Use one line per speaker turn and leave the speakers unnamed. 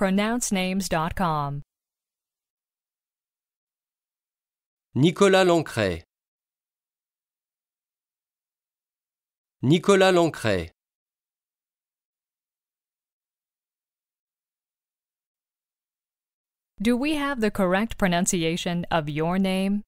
pronouncenames.com.
Nicolas Lancret. Nicolas Lancret.
Do we have the correct pronunciation of your name?